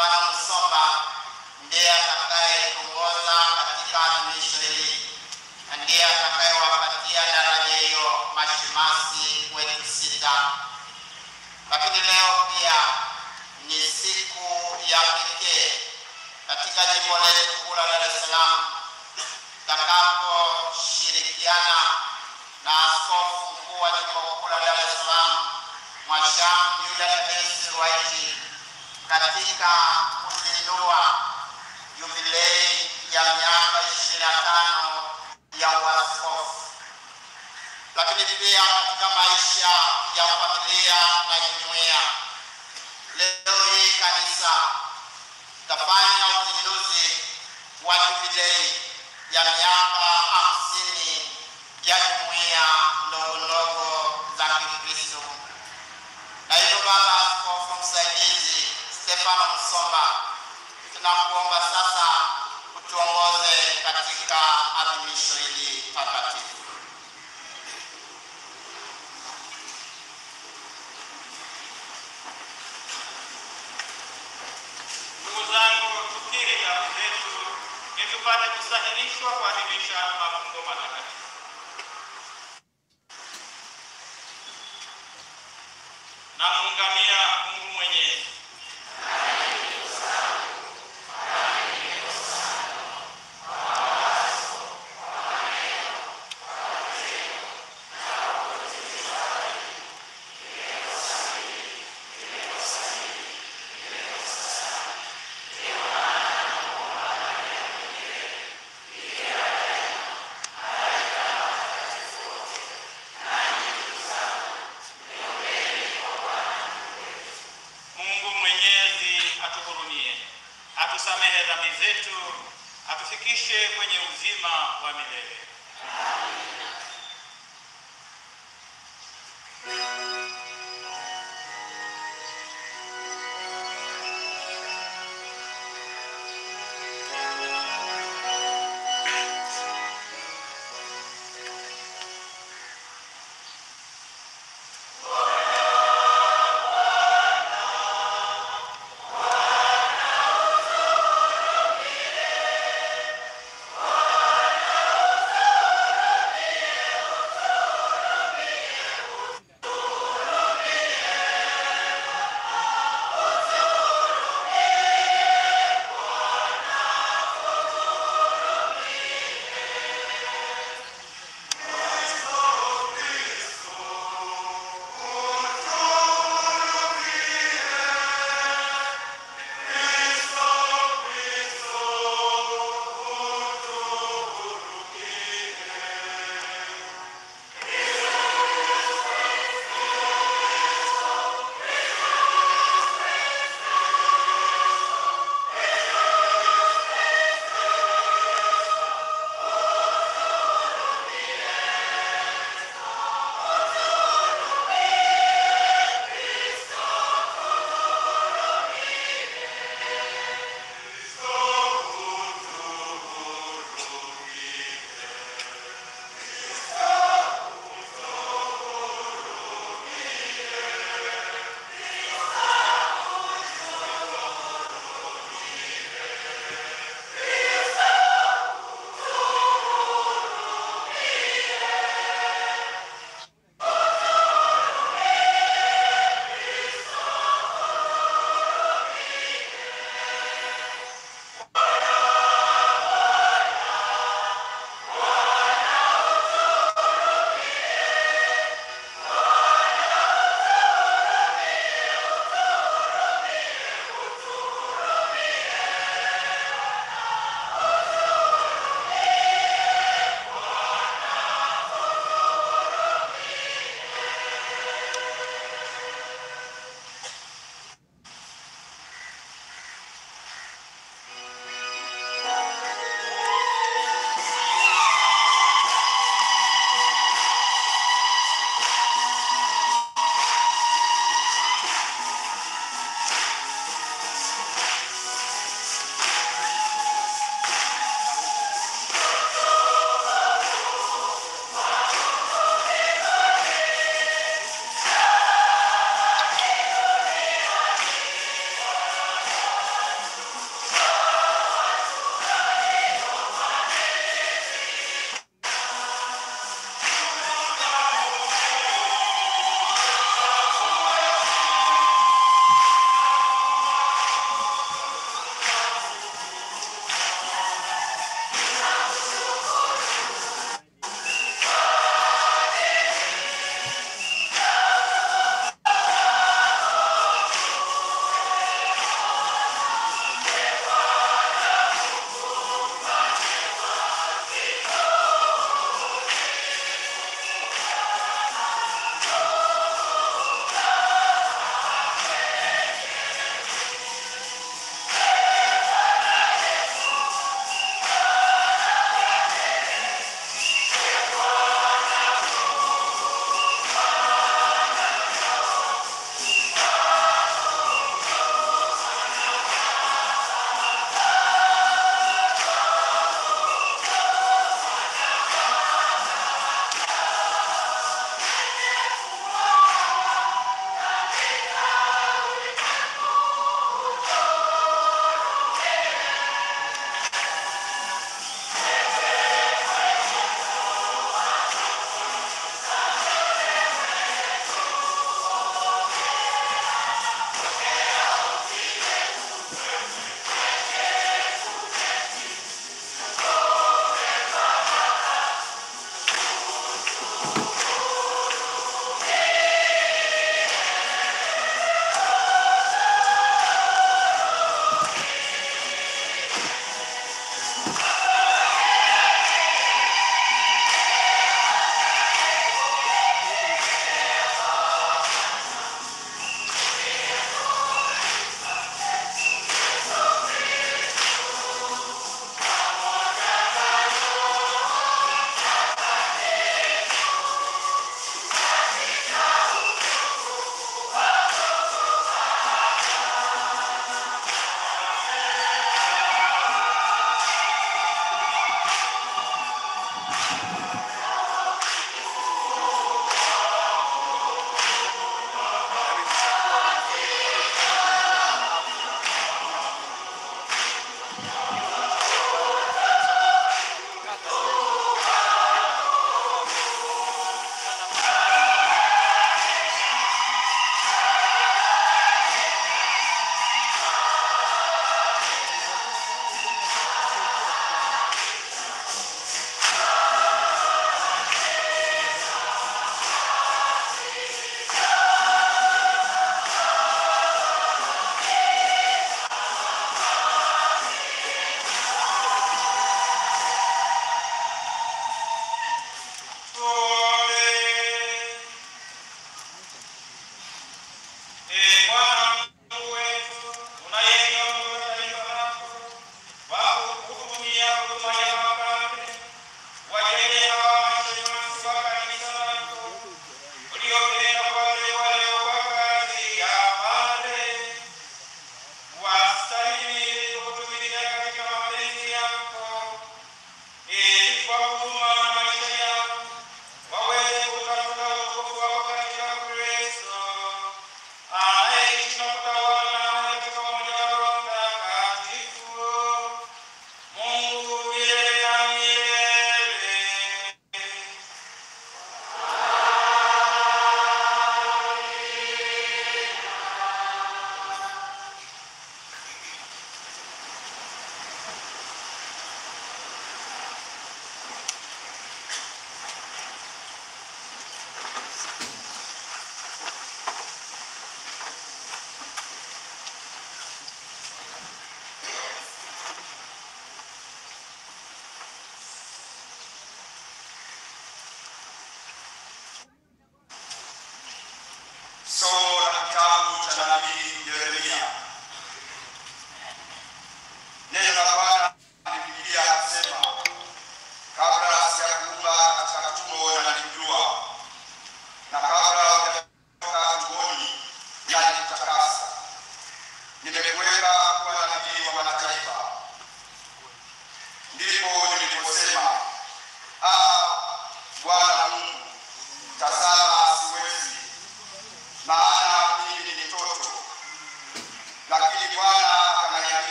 Stefano Musomba ndiye atakayeongoza katika adhimisho hili na ndiye atakayewapatia daraja hiyo mashemasi wetu sita. Lakini leo pia ni siku ya pekee katika jimbo letu kuu la Dar es Salaam takaposhirikiana na askofu mkuu wa jimbo kuu la Dar es Salaam Mwashamu Yuda Tadeusi Katika kuzindua jubilei ya miaka ishirini na tano ya uaskofu. Lakini pia katika maisha ya familia na jumuiya, leo hii kanisa tafanya uzinduzi wa jubilei ya miaka hamsini ya jumuiya ndogo ndogo za Kikristo. Na hivyo Baba Askofu Msaidizi Stefano Musomba, tunakuomba sasa utuongoze katika adhimisho hili takatifu. Ndugu zangu, tukiri zetu tupate kuadhimisha mafumbo matakatifu. Namuungamia Mungu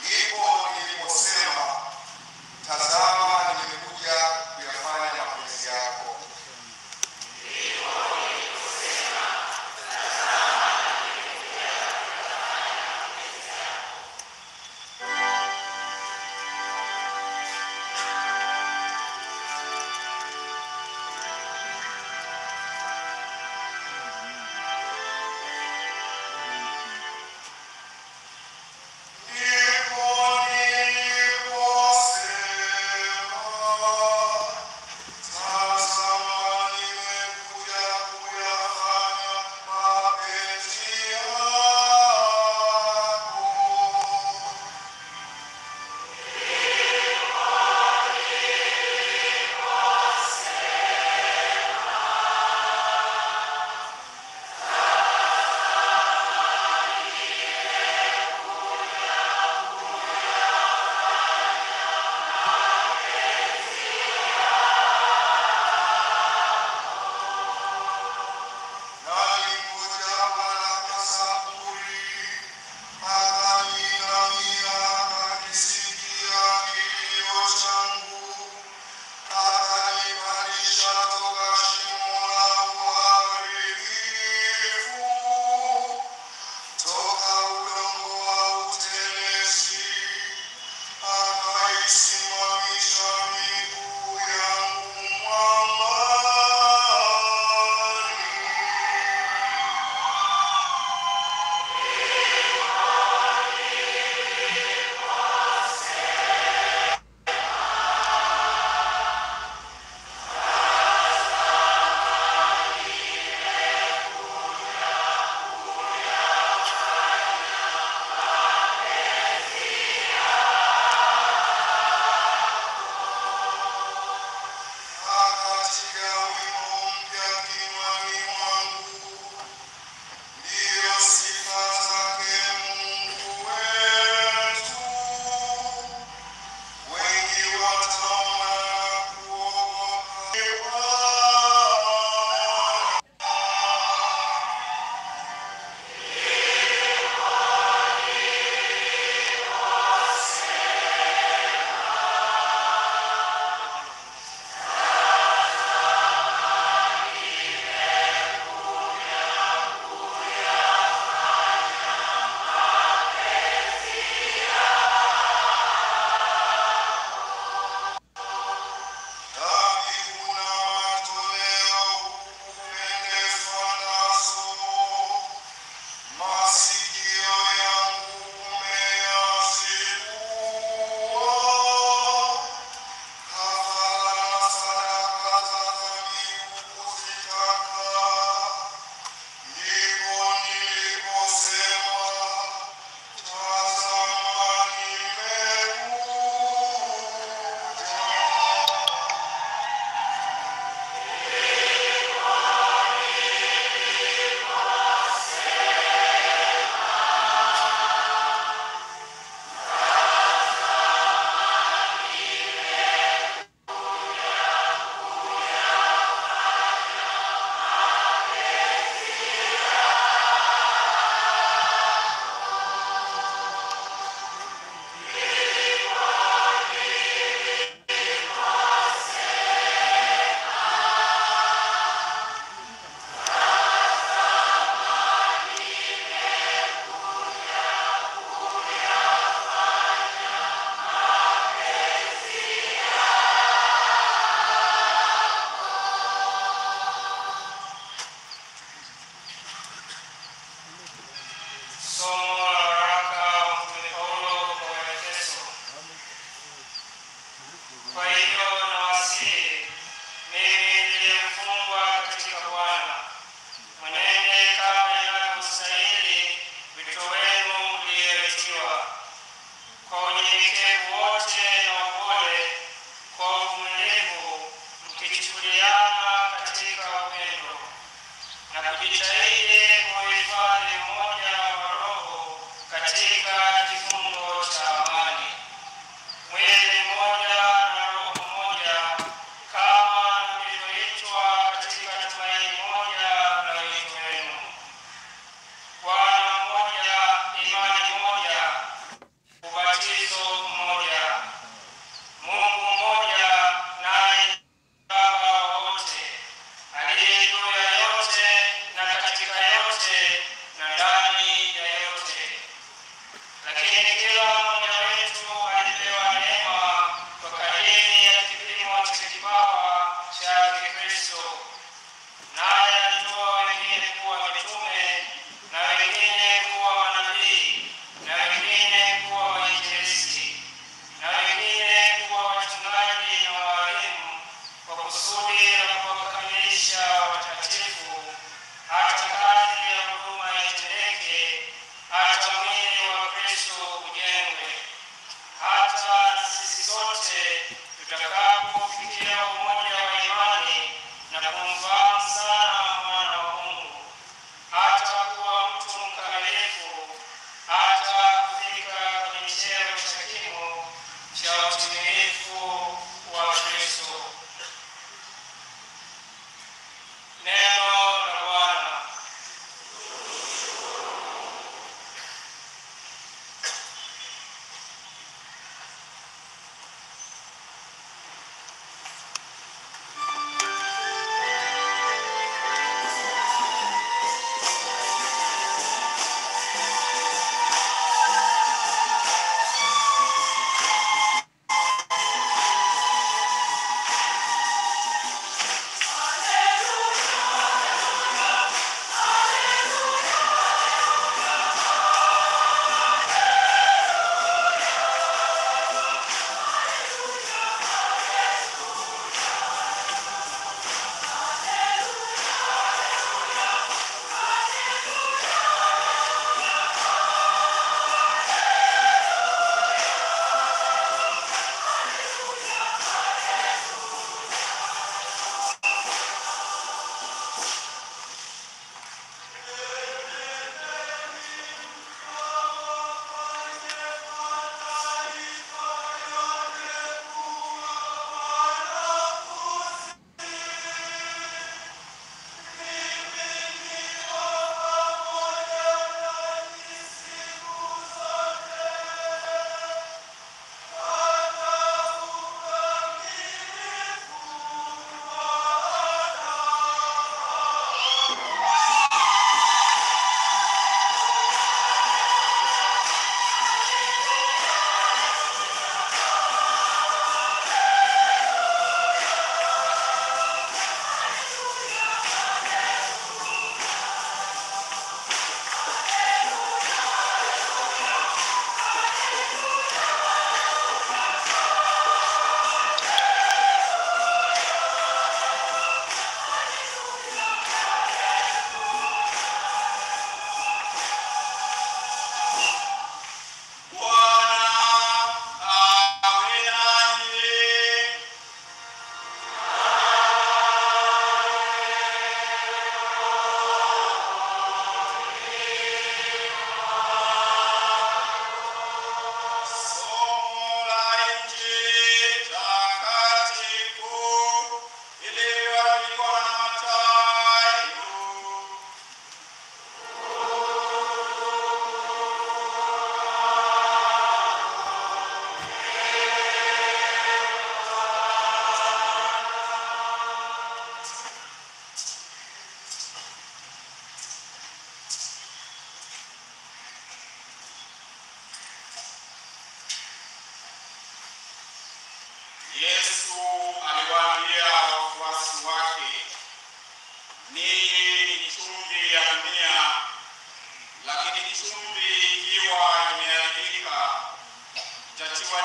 Ndipo niliposema, tazama,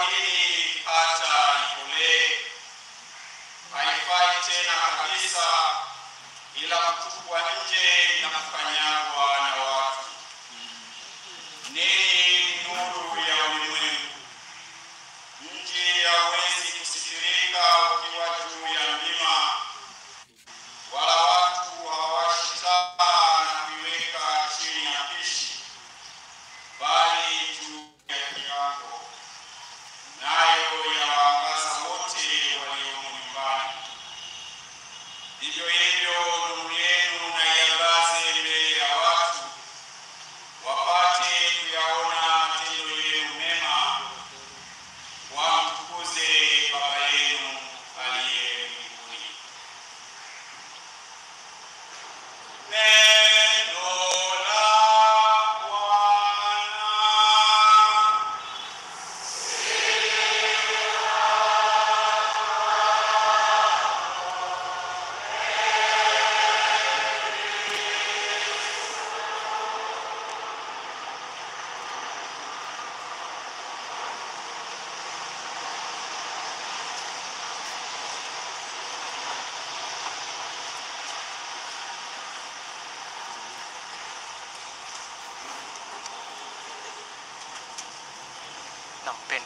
Amen.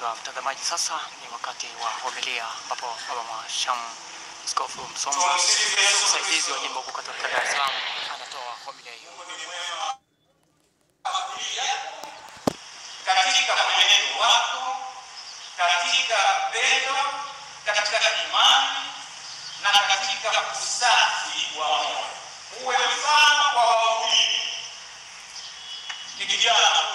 Mpendwa mtazamaji, sasa ni wakati wa homilia ambapo baba Mhashamu Askofu Msomba msaidizi wa jimbo kuu Katolika Dar es Salaam anatoa homilia hiyo. Katika mwenendo wako, katika pendo, katika imani na katika usafi wa moyo, uwe mfano kwa waumini. Ni kijana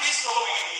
Cristo vivió.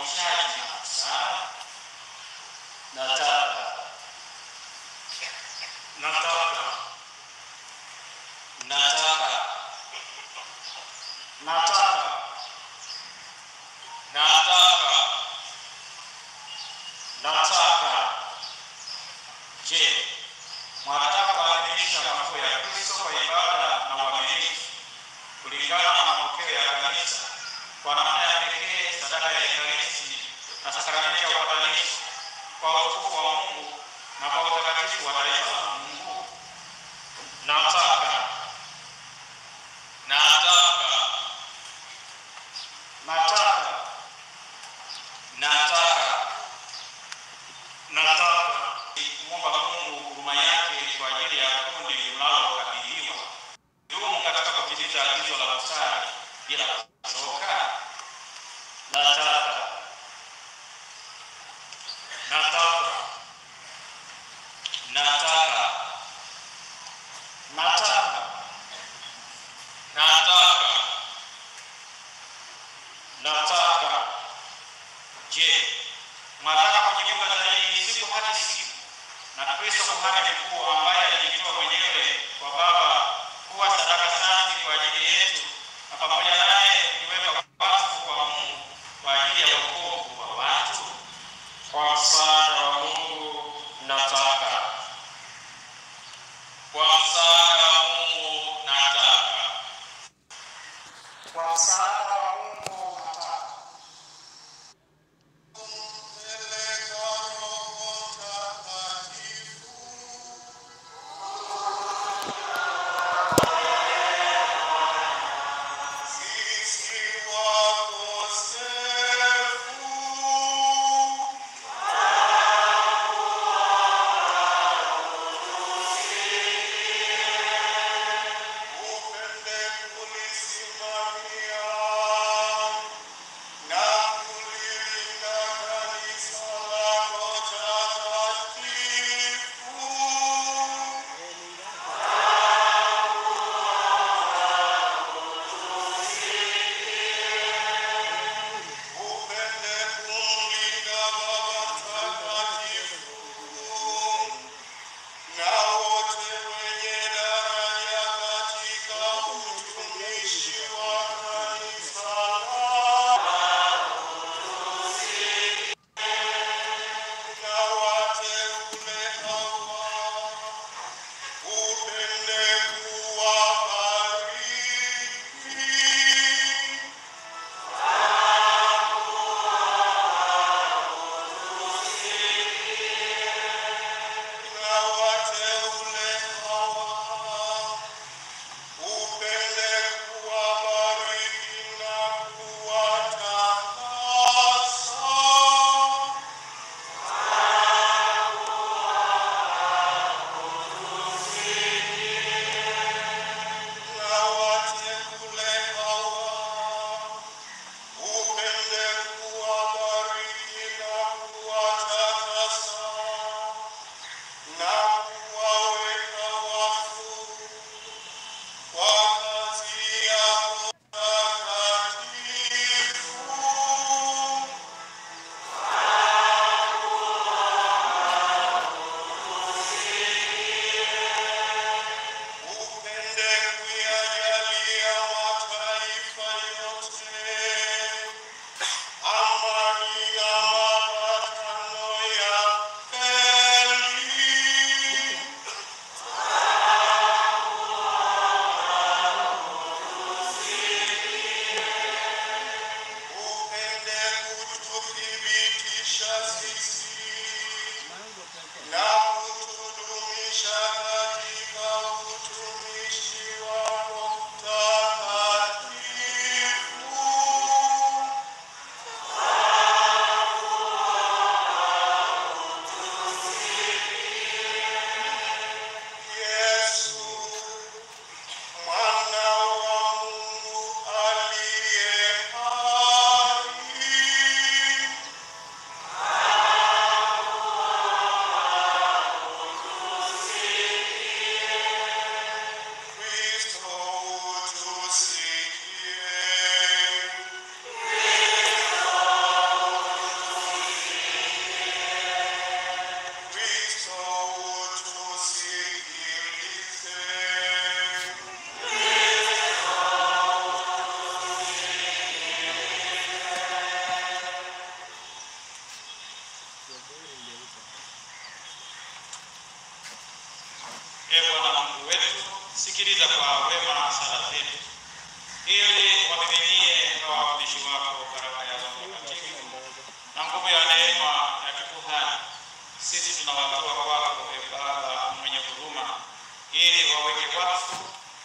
Kwa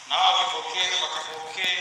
na wakipokee wakipokee